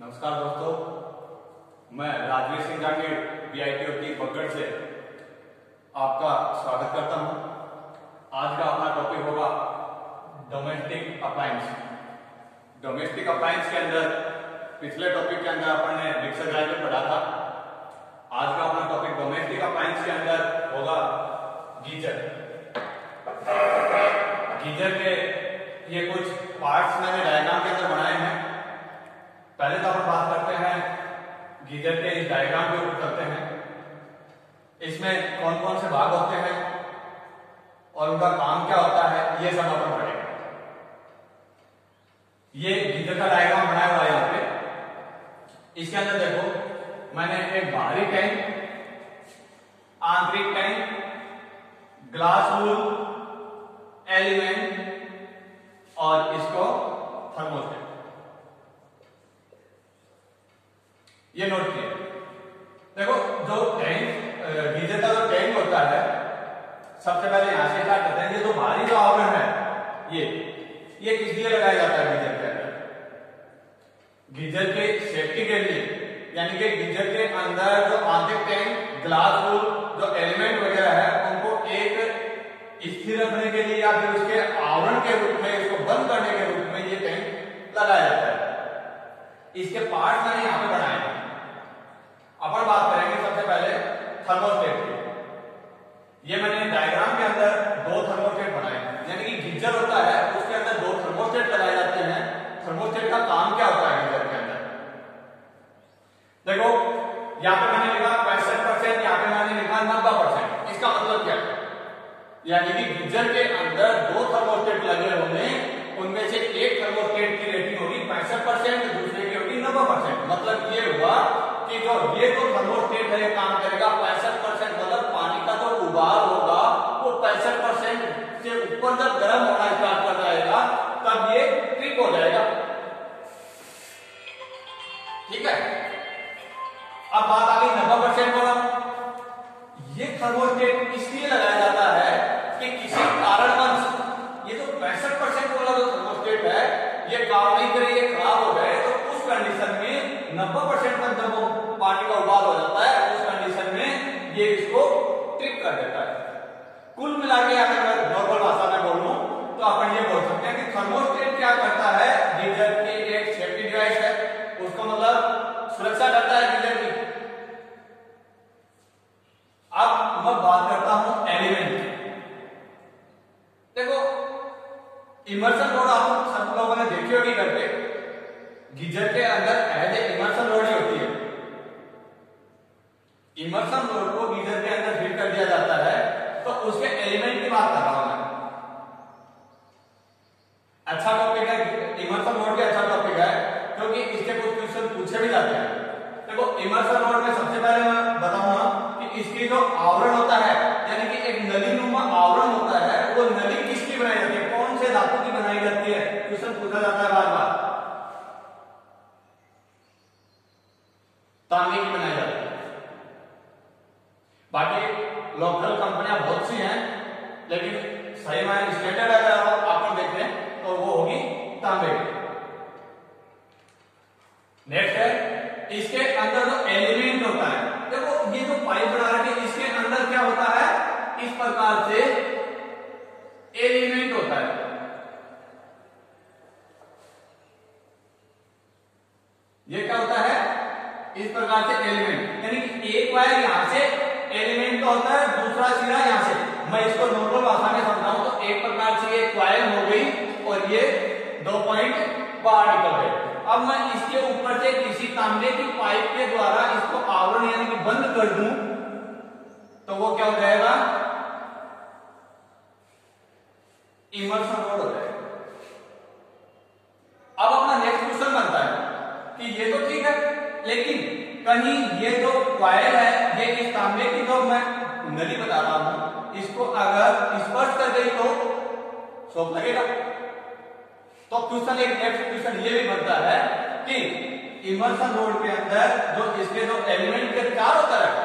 नमस्कार दोस्तों, मैं राजवीर सिंह जांगीर बीआईटीओटी बगड़ से आपका स्वागत करता हूँ। आज का अपना टॉपिक होगा डोमेस्टिक अप्लायंस डोमेस्टिक अप्लायंस के अंदर, पिछले टॉपिक के अंदर अपन ने मिक्सर ग्राइंडर पढ़ा था। आज का अपना टॉपिक डोमेस्टिक अप्लायंस के अंदर होगा गीजर। गीजर के ये कुछ पार्ट्स मैंने डायग्राम के अंदर पहले तो अपन बात करते हैं, गीजर के इस डायग्राम के ऊपर करते हैं। इसमें कौन कौन से भाग होते हैं और उनका काम क्या होता है, ये सब अपन पढ़ेंगे। ये गीजर का डायग्राम बनाया हुआ है यहाँ पे। इसके अंदर देखो, मैंने एक बाहरी टैंक आंतरिक टैंक ग्लास वूल एलिमेंट और इसको थर्मोस्टेट ये नोट किया देखो, जो टैंक गीजर का जो टैंक होता है, सबसे पहले यहाँ से स्टार्ट करते हैं। ये जो भारी जो आवरण है, ये ये किस लिए लगाया जाता है गीजर के अंदर? गीजर के सेफ्टी के लिए। यानी कि गीजर के अंदर जो आंतरिक टैंक ग्लास वूल जो एलिमेंट वगैरह है, उनको एक स्थिर रखने के लिए या फिर उसके आवरण के रूप में, इसको बंद करने के रूप में ये टैंक लगाया जाता है। इसके पार्ट मैंने यहाँ पे बनाए हैं। अपन बात करेंगे सबसे पहले थर्मोस्टेट की। ये मैंने डायग्राम के अंदर दो थर्मोस्टेट बनाए यानी कि गीजर होता है, उसके अंदर दो थर्मोस्टेट लगाए जाते हैं। थर्मोस्टेट का काम क्या होता है गीजर के अंदर? देखो, यहाँ पे मैंने लिखा पैंसठ परसेंट यहाँ पे मैंने लिखा नब्बे परसेंट इसका मतलब क्या है? यानी कि गीजर के अंदर दो थर्मोस्टेट लगे होंगे, उनमें से एक थर्मोस्टेट की रेटिंग होगी पैंसठ परसेंट दूसरे की होगी नब्बे परसेंट मतलब ये हुआ कि जो ये जो थर्मोस्टेट है काम करेगा, पैंसठ परसेंट मतलब पानी का जो उबाल होगा, वो पैंसठ परसेंट से ऊपर जब गर्म होना इमर्सन रोड को गीजर के अंदर फिट कर दिया जाता है तो उसके एलिमेंट की बात कर रहा हूँ मैं। अच्छा टॉपिक है, इमर्सन रोड भी अच्छा टॉपिक है, क्योंकि इसके कुछ क्वेश्चन पूछे भी जाते हैं। देखो, इमर्सन रोड में सबसे पहले मैं बताऊँगा कि इसकी जो आवरण होता है, यानी कि एक नली नुमा आवरण होता है, वो नली किसकी बनाई जाती है? कौन से धातु की बनाई जाती है? क्वेश्चन पूछा जाता है बार बार। तांबे की बनाई जाती है बाकी लोकल कंपनियाँ बहुत सी हैं लेकिन सही मायने स्टैंडर्ड अगर आप देखें तो वो होगी तांबे की नेक्स्ट है इसके अंदर जो एलिमेंट होता है देखो ये जो पाइप बना रखे इसके अंदर क्या होता है इस प्रकार से एलिमेंट होता है ये क्या होता है इस प्रकार से एलिमेंट यानी कि एक वायर यहाँ से एलिमेंट का होता है सिरा यहाँ से। मैं इसको नॉर्मल भाषा में समझाऊं तो एक प्रकार से ये क्वाइल हो गई और ये दो पॉइंट निकल गए। अब मैं इसके ऊपर से किसी तांबे की पाइप के द्वारा इसको आवरण यानी कि बंद कर दूँ तो वो क्या हो जाएगा? इमर्सन रोड हो जाएगा। अब अपना नेक्स्ट क्वेश्चन बनता है कि ये तो ठीक है, लेकिन कहीं ये जो क्वाइल है, ये इस तांबे की जो तो मैं नली बता रहा हूँ। इसको अगर स्पर्श कर गई तो शोक लगेगा। तो क्वेश्चन एक नेक्स्ट क्वेश्चन ये भी बनता है कि इमर्सन रोड के अंदर जो इसके जो एलिमेंट के चारों तरफ़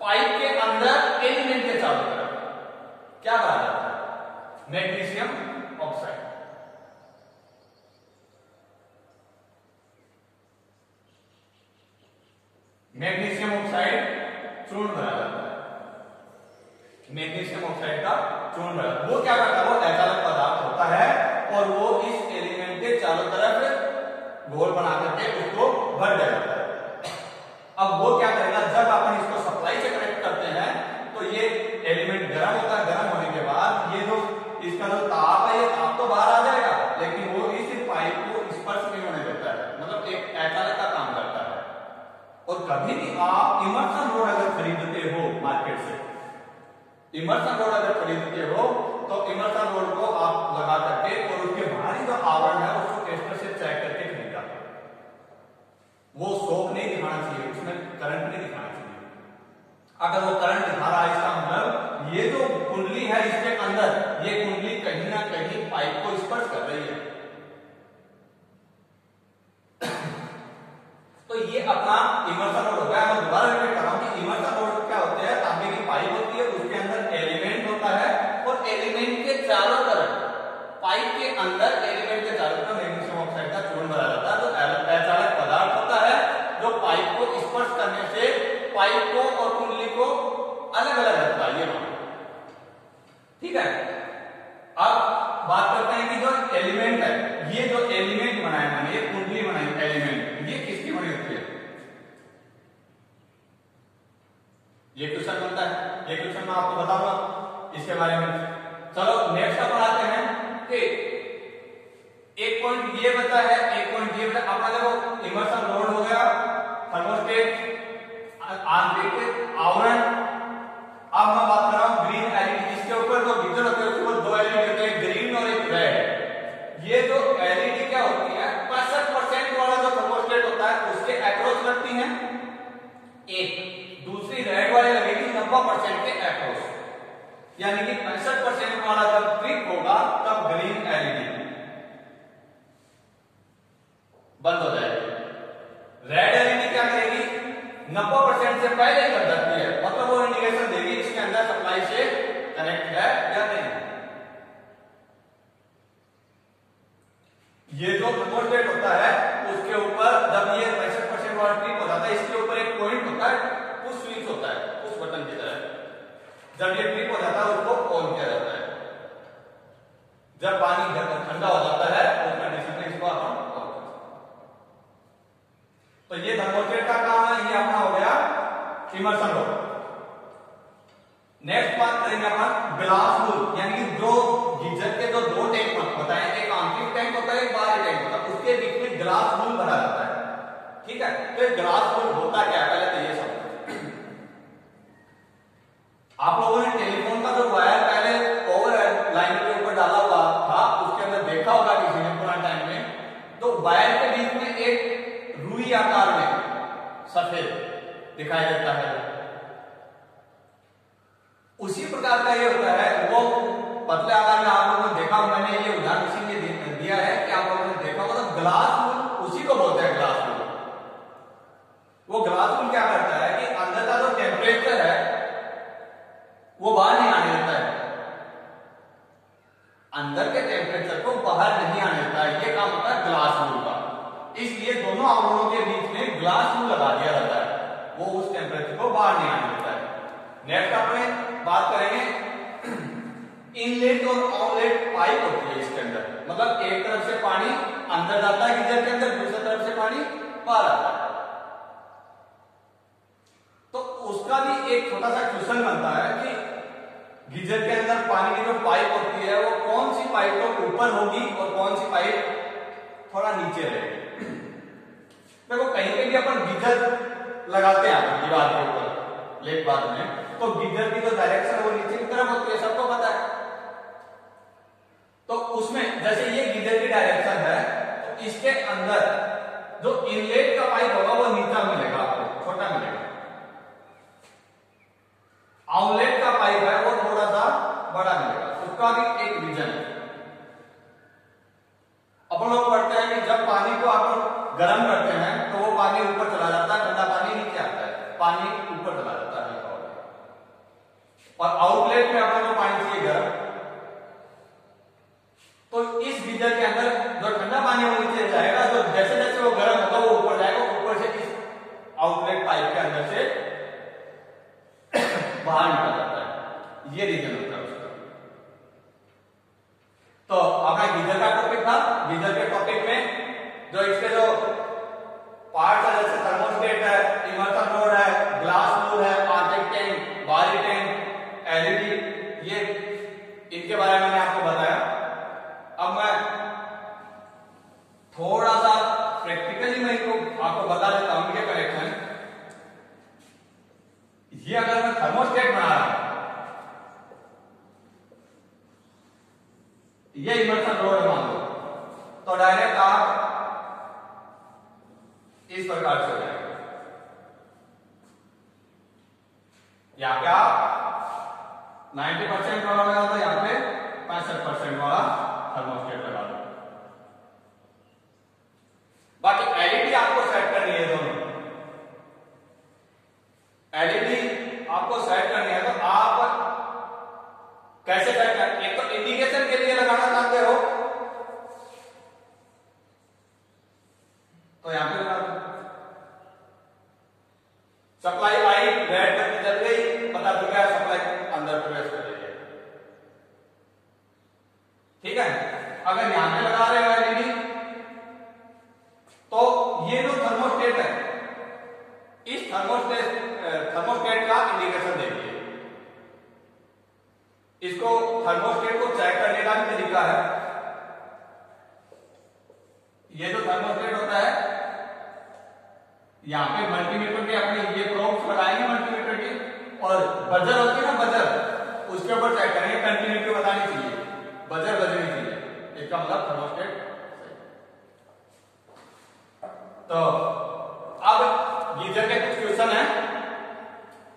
पाइप के अंदर एलिमेंट के चारों तरफ़, क्या कहा जाता है? मैग्नीशियम ऑक्साइड मैग्नीशियम ऑक्साइड चूर्ण बनाया जाता मैग्नीशियम ऑक्साइड का चूर्ण बनाया वो क्या करता है? वो अचालक पदार्थ होता है और वो इस एलिमेंट के चारों तरफ़ गोल बना करके उसको भर दिया जाता है अब वो क्या करेगा जब अपन इसको सप्लाई से कनेक्ट करते हैं तो ये एलिमेंट गर्म होता है गर्म होने के बाद ये जो इसका जो ताप है ये ताप तो बाहर आ जाएगा लेकिन वो इस पाइप को स्पर्श नहीं होने देता है मतलब एक अचालक का काम करता है और कभी भी आप इमर्सन रोड अगर खरीदते हो मार्केट से इमर्सन रोड अगर खरीदते हो तो इमर्सन रोड को आप लगा करके और उसके बाहरी जो आवरण है उसको टेस्टर से चेक करके खरीदा वो सोप नहीं दिखाना चाहिए उसमें करंट नहीं दिखाना चाहिए अगर वो करंट दिखा रहा है इसका मतलब ये जो कुंडली है इसके अंदर ये कुंडली कहीं ना कहीं पाइप को स्पर्श कर रही है तो ये अपना इमर्सन रोड हो गया मैं दोबारा रिपीट कर रहा हूँ कि इमर्सन रोड क्या होते हैं तांबे की पाइप होती है उसके अंदर एलिमेंट होता है और एलिमेंट के चारों तरफ़ पाइप के अंदर एलिमेंट के चारों तरफ़ मैग्नीशियम ऑक्साइड का चूर्ण भरा जाता है तो अचालक पदार्थ होता है, जो पाइप को स्पर्श करने से पाइप को और कुंडली को अलग अलग रखता है ठीक है? अब बात करते हैं कि जो एलिमेंट है, ये जो एलिमेंट बनाया मैंने ये कुंडली बनाई एलिमेंट ये किसकी बनी होती है? ये क्वेश्चन बनता है, ये क्वेश्चन मैं आपको बताऊँगा इसके बारे में। चलो नेक्स्ट आते हैं। पॉइंट ये बता है, एक पॉइंट ये बता अपना देखो इमर्सन लोड हो गया थर्मोस्टेट आंतरिक आवरण। अब मैं बात कर रहा हूँ ग्रीन एलईडी इसके ऊपर तो भीतर होते हैं ऊपर दो एलईडी होते हैं ग्रीन और एक रेड ये जो एलईडी क्या होती है पैंसठ परसेंट वाला जो थर्मोस्टेट होता है, उसके अप्रोच लगती है एक दूसरी रेड वाली लगेगी नब्बे परसेंट के अक्रॉस यानी कि पैंसठ परसेंट वाला जब ट्रिप होगा तब ग्रीन एलईडी बंद हो जाएगी रेड एलईडी क्या करेगी नब्बे परसेंट से पहले कर देती है मतलब वो इंडिकेशन देगी इसके अंदर सप्लाई से कनेक्ट है या नहीं ये जो थर्मोस्टेट होता है, उसके ऊपर जब ये पैंसठ परसेंट वाला ट्रिप हो जाता है, इसके ऊपर एक पॉइंट होता है पुश स्विच होता है पुश बटन की तरह। जब ये ट्रिप हो जाता है, उसको ऑन किया जाता है। जब पानी ठंडा हो जाता है, उस कंडीशन में इसको अपन ऑन तो ये थर्मोस्टेट का काम है, ये अपना हो गया इमर्सन रोड नेक्स्ट बात करेंगे अपन ग्लास वूल यानी जो गीजर के जो दो टैंक होता है एक आंतरिक टैंक होता है एक बाहरी टैंक होता है। उसके बीच में ग्लास वूल भरा जाता है। ठीक है? तो ग्लास वूल होता क्या है? पहले तो ये समझो आप लोगों ने टेलीफोन का जो वायर पहले ओवर लाइन के ऊपर डाला हुआ था, उसके अंदर देखा होगा किसी ने पुराने टाइम में। तो वायर के बीच में एक रूई आकार में सफ़ेद दिखाई देता है। उसी प्रकार का ये होता है। वो पतले आकार में आप लोगों ने देखा मैंने ये उदाहरण इसीलिए दिया है कि आप लोगों ने देखा होगा तो ग्लास वूल उसी को बोलते हैं ग्लास वूल वो ग्लास वूल क्या करता है कि अंदर का जो टेम्परेचर है, वो बाहर नहीं आने देता है. अंदर के टेम्परेचर को बाहर नहीं आने देता है. ये काम होता है ग्लास वूल का. इसलिए दोनों आवरणों के बीच में ग्लास वूल लगा दिया जाता है. वो उस टेम्परेचर को बाहर नहीं आने देता है. नेक्स्ट अपने बात करेंगे इनलेट और आउटलेट पाइप होती है इसके अंदर। मतलब एक तरफ़ से पानी अंदर जाता है गीजर के अंदर? दूसरी तरफ़ से पानी बाहर आता है। तो उसका भी एक छोटा सा क्वेश्चन बनता है कि गीजर के अंदर पानी की जो पाइप होती है, वो कौन सी पाइप तो ऊपर होगी और कौन सी पाइप थोड़ा नीचे रहेगी। देखो, कहीं पे भी अपन गीजर लगाते हैं दीवार के ऊपर, लेक बाद में तो गीजर की जो डायरेक्शन वो नीचे की तरफ़ होती है, सबको पता है। तो उसमें जैसे ये गीजर की डायरेक्शन है तो इसके अंदर जो इनलेट का पाइप होगा, वो नीचा मिलेगा आपको, छोटा मिलेगा। आउटलेट बाहर निकल जाता है। ये रीजन होता है उसका। तो अपना गीजर का टॉपिक था। गीजर के टॉपिक में जो इसके जो पार्ट है, जैसे थर्मोस्टेट है इमर्सन मोड है ग्लास मोड है पार्टिक टैंक बारी टैंक एलईडी ये इनके बारे में मैंने आपको बताया। अब मैं थोड़ा सा प्रैक्टिकली मैं इनको आपको बता देता हूँ बजर होती है ना, बजर। उसके ऊपर चेक करेंगे कंटिन्यूटी बतानी चाहिए? बजर बजनी चाहिए। इसका मतलब थर्मोस्टेट तो अब गीजर के कुछ क्वेश्चन है।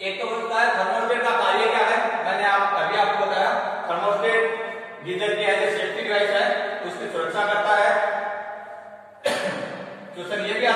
एक तो होता है थर्मोस्टेट का कार्य क्या है? मैंने आप अभी आपको बताया। थर्मोस्टेट गीजर की एज ए सेफ्टी डिवाइस है, उसकी सुरक्षा करता है। क्वेश्चन ये भी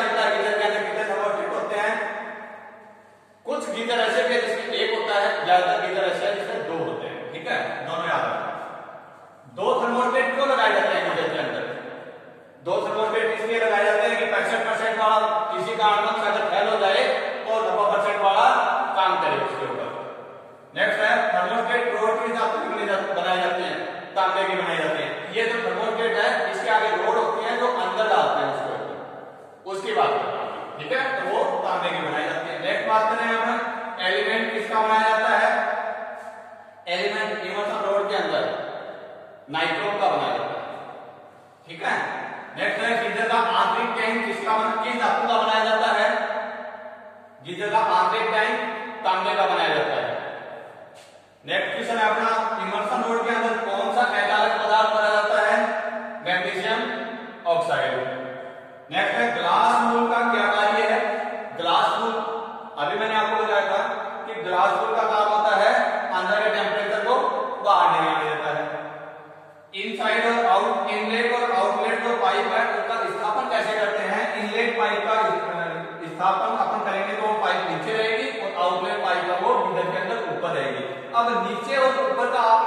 अब नीचे और तो ऊपर का आप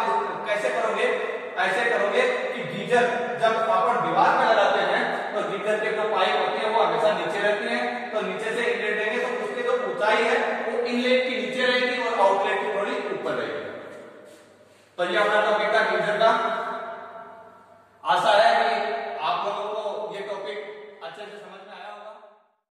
कैसे करोगे? ऐसे करोगे कि गीजर जब अपन दीवार में लगाते हैं तो गीजर के जो पाइप होते हैं वो हमेशा नीचे रहते हैं। तो नीचे से इनलेट देंगे तो उसकी जो ऊंचाई है, वो इनलेट की नीचे रहेगी और आउटलेट की थोड़ी ऊपर रहेगी। तो ये अपना तो टॉपिक था गीजर का आशा है।